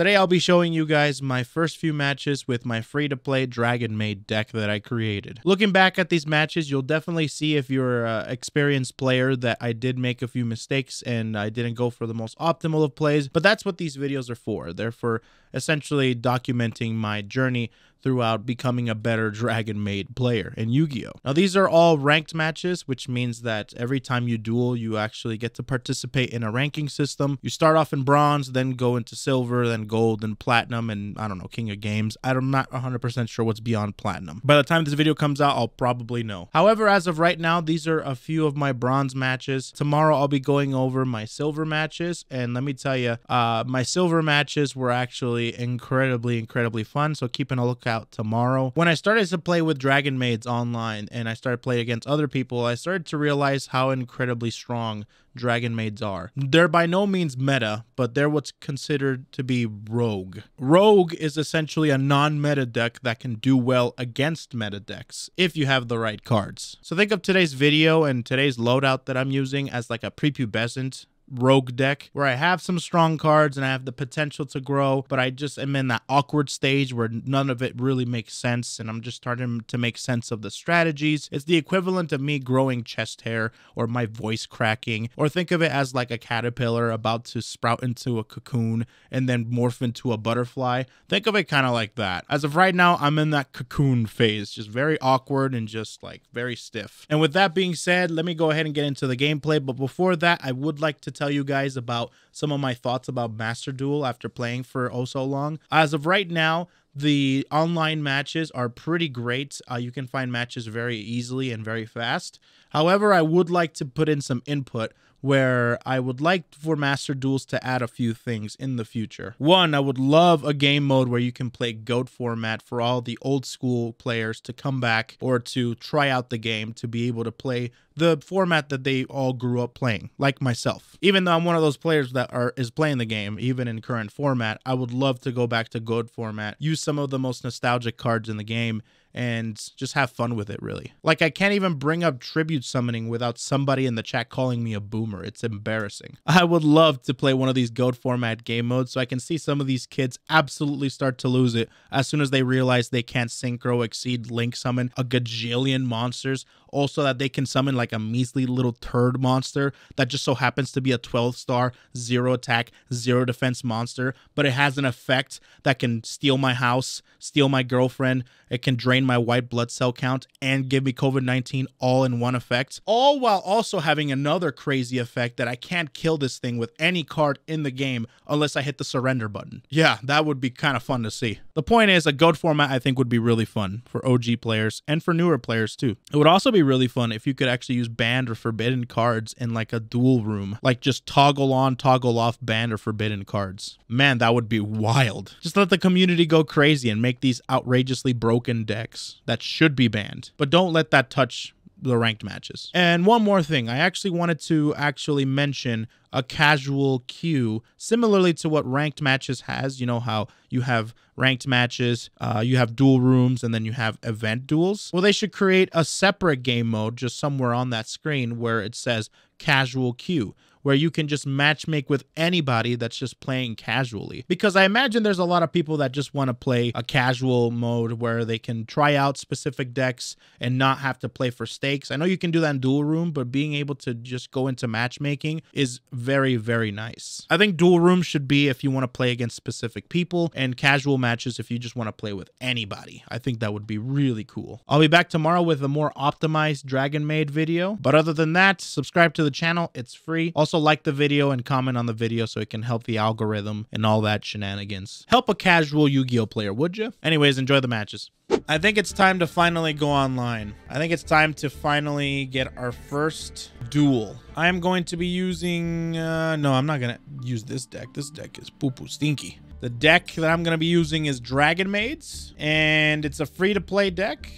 Today I'll be showing you guys my first few matches with my free-to-play Dragon Maid deck that I created. Looking back at these matches, you'll definitely see if you're an experienced player that I did make a few mistakes and I didn't go for the most optimal of plays, but that's what these videos are for. They're for essentially documenting my journey throughout becoming a better Dragon Maid player in Yu-Gi-Oh! Now these are all ranked matches, which means that every time you duel, you actually get to participate in a ranking system. You start off in bronze, then go into silver, then gold, and platinum, and I don't know, King of Games. I'm not 100% sure what's beyond platinum. By the time this video comes out, I'll probably know. However, as of right now, these are a few of my bronze matches. Tomorrow, I'll be going over my silver matches, and let me tell you, uh, my silver matches were actually incredibly, incredibly fun, so keeping a lookout out tomorrow. When I started to play with Dragon Maids online and I started playing against other people, I started to realize how incredibly strong Dragon Maids are. They're by no means meta, but they're what's considered to be rogue. Rogue is essentially a non-meta deck that can do well against meta decks if you have the right cards. So think of today's video and today's loadout that I'm using as like a prepubescent rogue deck where I have some strong cards and I have the potential to grow, but I just am in that awkward stage where none of it really makes sense and I'm just starting to make sense of the strategies. It's the equivalent of me growing chest hair or my voice cracking, or think of it as like a caterpillar about to sprout into a cocoon and then morph into a butterfly. Think of it kind of like that. As of right now, I'm in that cocoon phase, just very awkward and just like very stiff. And with that being said, let me go ahead and get into the gameplay. But before that, I would like to tell you guys about some of my thoughts about Master Duel after playing for oh so long. As of right now, the online matches are pretty great. Uh, you can find matches very easily and very fast. However, I would like to put in some input where I would like for Master Duels to add a few things in the future. One, I would love a game mode where you can play GOAT format for all the old school players to come back or to try out the game to be able to play the format that they all grew up playing, like myself. Even though I'm one of those players that are is playing the game, even in current format, I would love to go back to GOAT format, use some of the most nostalgic cards in the game, and just have fun with it, really. Like, I can't even bring up tribute summoning without somebody in the chat calling me a boomer. It's embarrassing. I would love to play one of these GOAT format game modes so I can see some of these kids absolutely start to lose it as soon as they realize they can't synchro, Xyz, link summon a gajillion monsters also that they can summon like a measly little turd monster that just so happens to be a 12 star, zero attack, zero defense monster, but it has an effect that can steal my house, steal my girlfriend, it can drain my white blood cell count, and give me COVID 19 all in one effect. All while also having another crazy effect that I can't kill this thing with any card in the game unless I hit the surrender button. Yeah, that would be kind of fun to see. The point is, a GOAT format I think would be really fun for OG players and for newer players too. It would also be be really fun if you could actually use banned or forbidden cards in like a duel room. Like just toggle on, toggle off banned or forbidden cards. Man, that would be wild. Just let the community go crazy and make these outrageously broken decks that should be banned. But don't let that touch the ranked matches. And one more thing, I actually wanted to actually mention a casual queue, similarly to what ranked matches has. You know how you have ranked matches, uh, you have duel rooms, and then you have event duels. Well, they should create a separate game mode just somewhere on that screen where it says casual queue where you can just matchmake with anybody that's just playing casually. Because I imagine there's a lot of people that just want to play a casual mode where they can try out specific decks and not have to play for stakes. I know you can do that in Duel Room, but being able to just go into matchmaking is very, very nice. I think Duel Room should be if you want to play against specific people, and casual matches if you just want to play with anybody. I think that would be really cool. I'll be back tomorrow with a more optimized Dragon Maid video. But other than that, subscribe to the channel. It's free. Also, also like the video and comment on the video so it can help the algorithm and all that shenanigans. Help a casual Yu-Gi-Oh player, would you? Anyways, enjoy the matches. I think it's time to finally go online. I think it's time to finally get our first duel. I am going to be using... Uh, no, I'm not going to use this deck. This deck is poo-poo stinky. The deck that I'm going to be using is Dragon Maids, and it's a free-to-play deck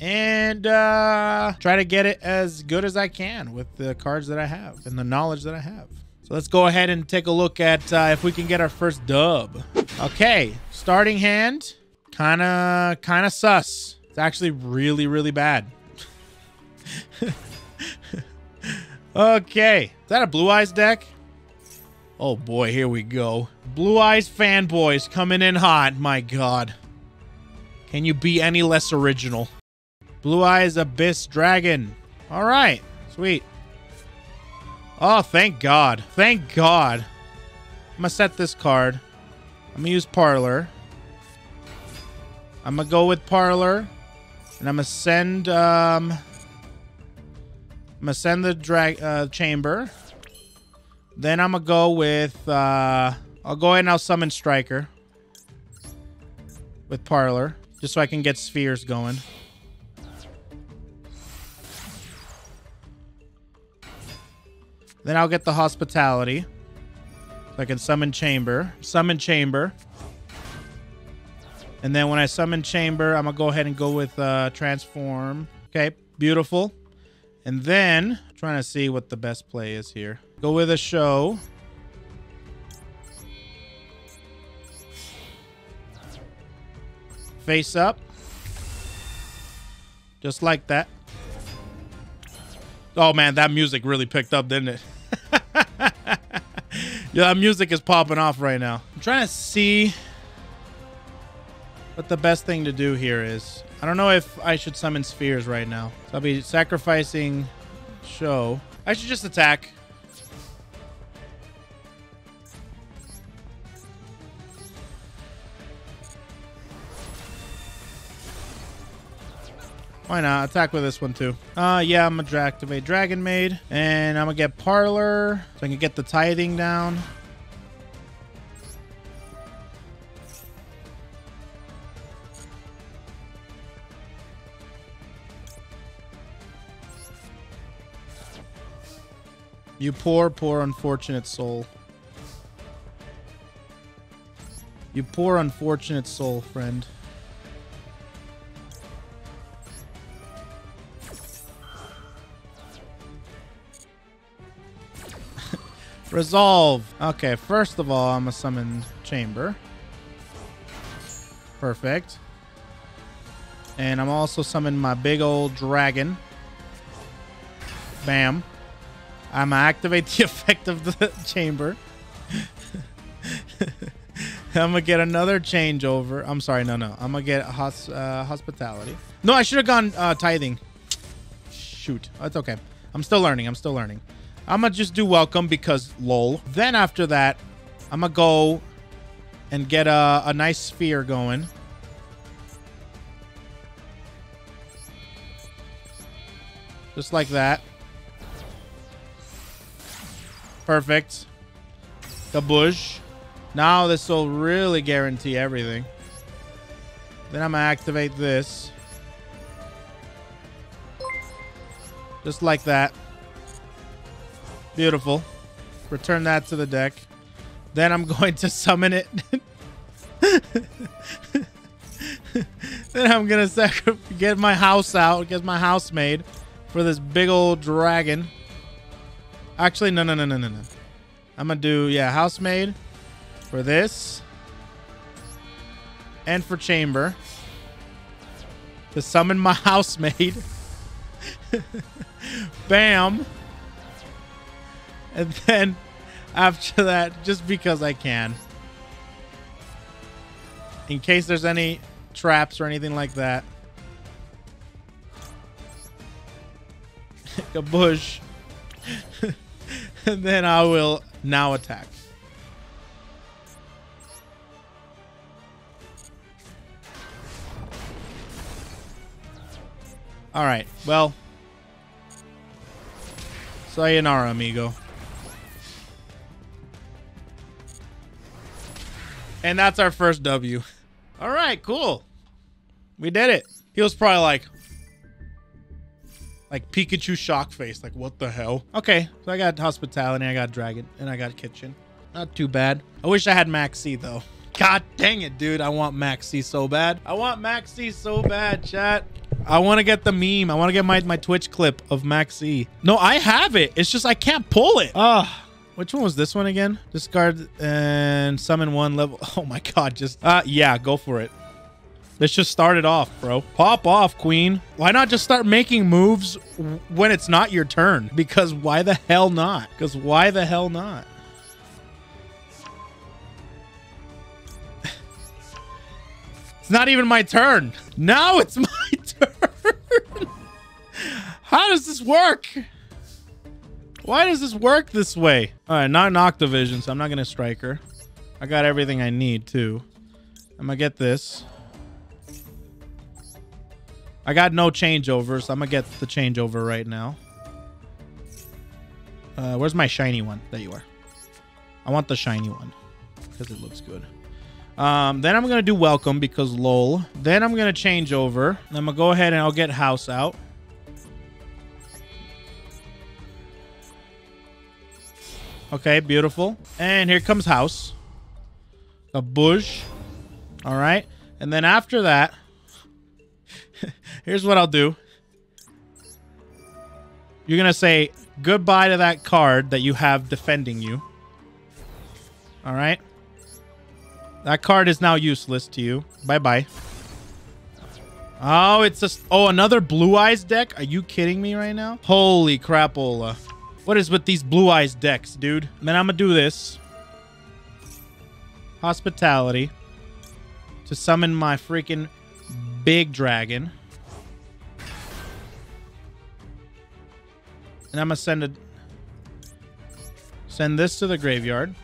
and uh, try to get it as good as I can with the cards that I have and the knowledge that I have. So let's go ahead and take a look at uh, if we can get our first dub. Okay, starting hand, kind of kind of sus. It's actually really really bad. okay, is that a blue eyes deck? Oh boy, here we go. Blue Eyes fanboys coming in hot. My god. Can you be any less original? Blue Eyes Abyss Dragon. All right. Sweet. Oh, thank God. Thank God. I'm going to set this card. I'm going to use Parlor. I'm going to go with Parlor. And I'm going to send... Um, I'm going to send the drag uh, chamber. Then I'm going to go with... Uh, I'll go ahead and I'll summon Striker. With Parlor. Just so I can get spheres going. Then I'll get the hospitality. So I can summon chamber. Summon chamber. And then when I summon chamber, I'm going to go ahead and go with uh, transform. Okay, beautiful. And then, trying to see what the best play is here. Go with a show. Face up. Just like that. Oh man, that music really picked up, didn't it? yeah, that music is popping off right now. I'm trying to see what the best thing to do here is. I don't know if I should summon spheres right now. So I'll be sacrificing show. I should just attack. Why not? Attack with this one too. Uh, yeah, I'm gonna activate Dragon Maid. And I'm gonna get Parlor. So I can get the Tidying down. You poor, poor unfortunate soul. You poor unfortunate soul, friend. Resolve. Okay, first of all, I'm going to summon Chamber. Perfect. And I'm also summoning my big old dragon. Bam. I'm going to activate the effect of the chamber. I'm going to get another changeover. I'm sorry, no, no. I'm going to get hos uh, hospitality. No, I should have gone uh, Tidying. Shoot. That's okay. I'm still learning. I'm still learning. I'm going to just do welcome because lol. Then after that, I'm going to go and get a, a nice sphere going. Just like that. Perfect. The bush. Now this will really guarantee everything. Then I'm going to activate this. Just like that. Beautiful. Return that to the deck. Then I'm going to summon it. then I'm going to get my house out, get my house made for this big old dragon. Actually, no, no, no, no, no, no. I'm going to do, yeah, house made for this. And for chamber. To summon my house housemaid. Bam. And then after that, just because I can. In case there's any traps or anything like that. a bush. and then I will now attack. All right. Well, sayonara, amigo. And that's our first W. All right, cool. We did it. He was probably like, like Pikachu shock face. Like, what the hell? Okay, so I got hospitality, I got dragon, and I got kitchen. Not too bad. I wish I had Maxx C though. God dang it, dude. I want Maxx C so bad. I want Maxx C so bad, chat. I want to get the meme. I want to get my, my Twitch clip of Maxx C. No, I have it. It's just I can't pull it. Ah. Which one was this one again? Discard and summon one level. Oh my god, just... Uh, yeah, go for it. Let's just start it off, bro. Pop off, queen. Why not just start making moves when it's not your turn? Because why the hell not? Because why the hell not? it's not even my turn. Now it's my turn. How does this work? Why does this work this way? All right, not Noctivision, so I'm not going to strike her. I got everything I need, too. I'm going to get this. I got no changeover, so I'm going to get the changeover right now. Uh, where's my shiny one? There you are. I want the shiny one because it looks good. Um, then I'm going to do welcome because lol. Then I'm going to change over. I'm going to go ahead and I'll get house out. Okay, beautiful. And here comes house. A bush. All right. And then after that, here's what I'll do. You're going to say goodbye to that card that you have defending you. All right. That card is now useless to you. Bye-bye. Oh, it's just... Oh, another Blue Eyes deck? Are you kidding me right now? Holy crapola. What is with these Blue Eyes decks, dude? Then I'm gonna do this. Hospitality. To summon my freaking big dragon. And I'm gonna send a... Send this to the graveyard.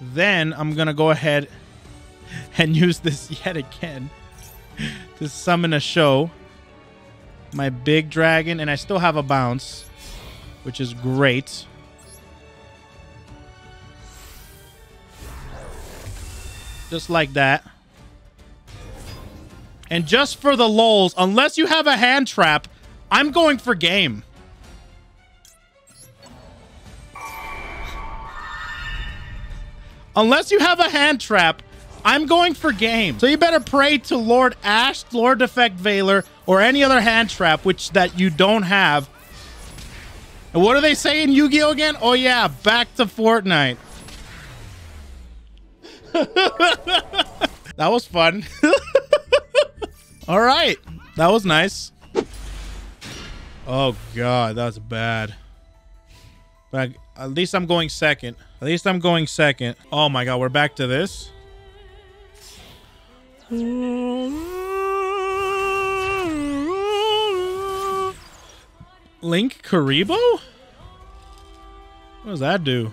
Then I'm to go ahead and use this yet again to summon a show. My big dragon, and I still have a bounce, which is great. Just like that. And just for the lulls, unless you have a hand trap, I'm going for game. Unless you have a hand trap, I'm going for game. So you better pray to Lord Ash, Lord Effect Veiler, or any other hand trap which that you don't have. And what do they say in Yu-Gi-Oh again? Oh yeah, back to Fortnite. that was fun. All right. That was nice. Oh god, that's bad. But at least I'm going second. At least I'm going second. Oh my god, we're back to this. Link Kuriboh? What does that do?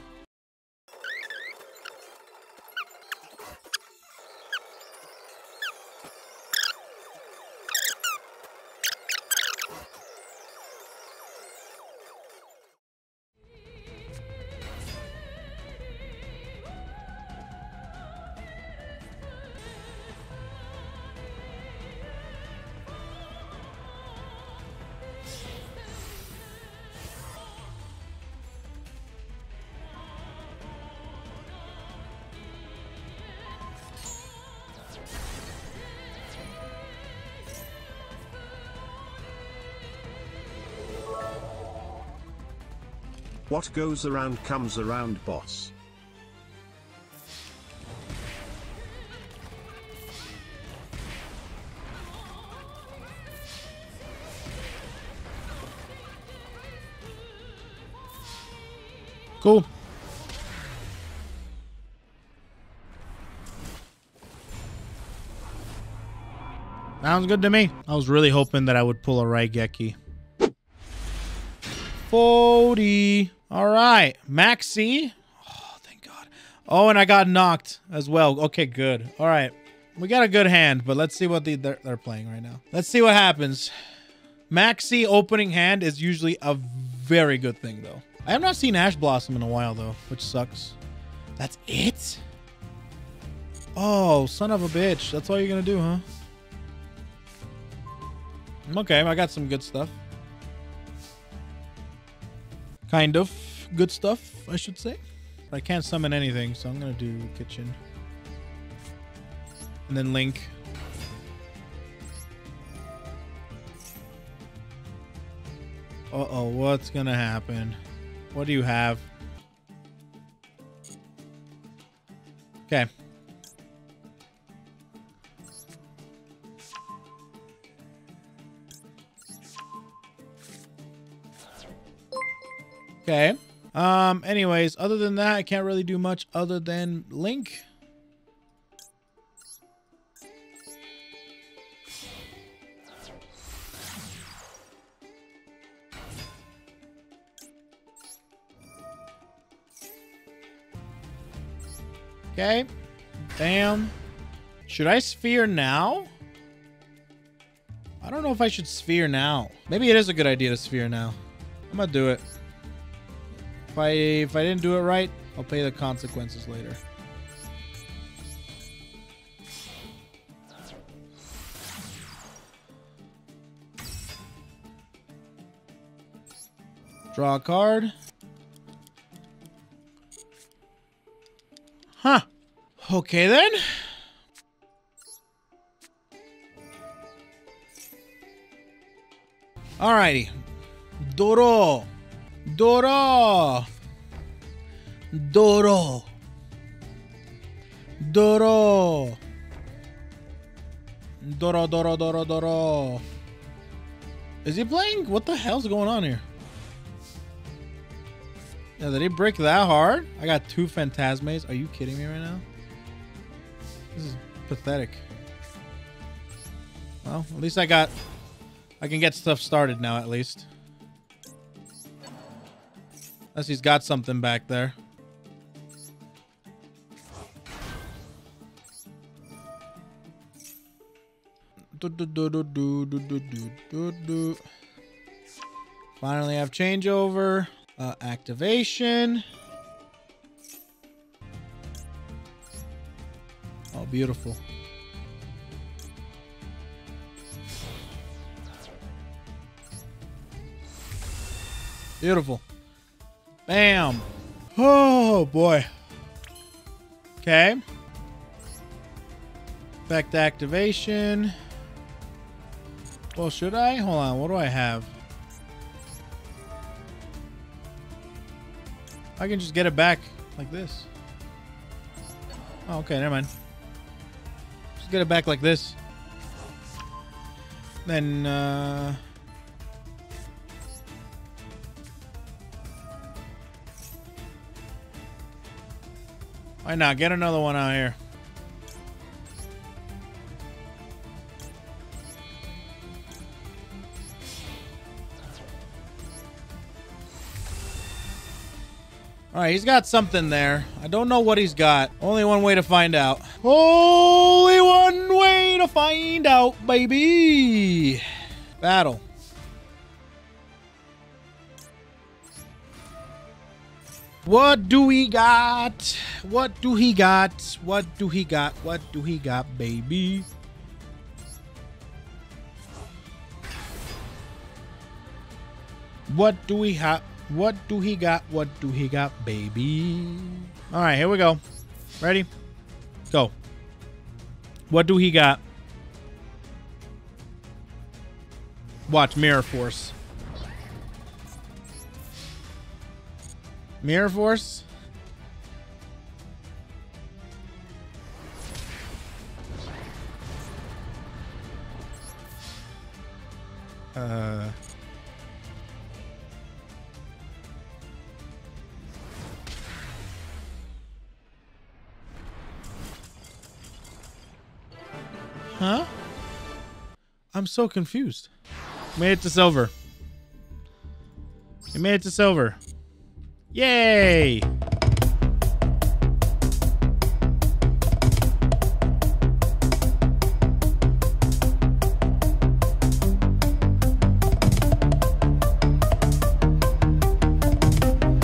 What goes around comes around boss. Cool. Sounds good to me. I was really hoping that I would pull a Raigeki. 40. All right. Maxi. Oh, thank God. Oh, and I got knocked as well. Okay, good. All right. We got a good hand, but let's see what the, they're, they're playing right now. Let's see what happens. Maxi opening hand is usually a very good thing, though. I have not seen Ash Blossom in a while, though, which sucks. That's it? Oh, son of a bitch. That's all you're going to do, huh? Okay, I got some good stuff. Kind of good stuff, I should say. But I can't summon anything, so I'm to do kitchen. And then Link. Uh-oh, what's to happen? What do you have? Okay. Um, anyways, other than that, I can't really do much other than Link. Okay. Damn. Should I sphere now? I don't know if I should sphere now. Maybe it is a good idea to sphere now. I'm gonna do it. If I if I didn't do it right, I'll pay the consequences later. Draw a card. Huh. Okay then. Alrighty. Doro. Doro. Doro. Doro. Doro, Doro, Doro, Doro. Is he playing? What the hell's going on here? Yeah, did he break that hard? I got two Phantasmes. Are you kidding me right now? This is pathetic. Well, at least I got... I can get stuff started now, at least. Unless he's got something back there. Finally have changeover. Uh, activation. Oh, beautiful. Beautiful. Bam. Oh, boy. Okay. Effect activation. Well, should I? Hold on. What do I have? I can just get it back like this. Oh, okay. Never mind. Just get it back like this. Then, uh... Why not? Get another one out here. All right, he's got something there. I don't know what he's got. Only one way to find out. Only one way to find out, baby. Battle. What do we got? What do he got? What do he got? What do he got, baby? What do we have? What do he got? What do he got, baby? All right, here we go. Ready? Go. What do he got? Watch Mirror Force. Mirror Force? Uh... Huh? I'm so confused. Made it to silver. He made it to silver. Yay!